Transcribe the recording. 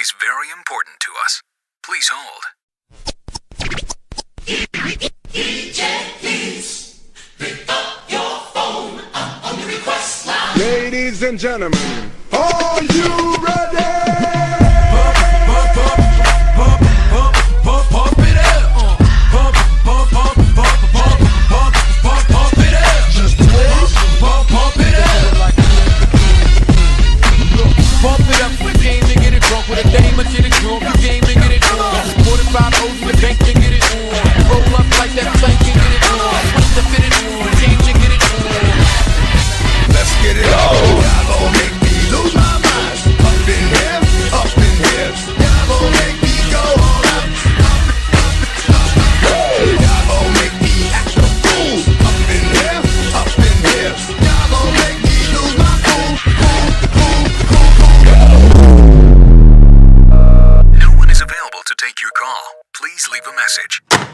is very important to us. Please hold. DJ, please pick up your phone. I'm on the request line. Ladies and gentlemen, are you the dame into the groove. Please leave a message.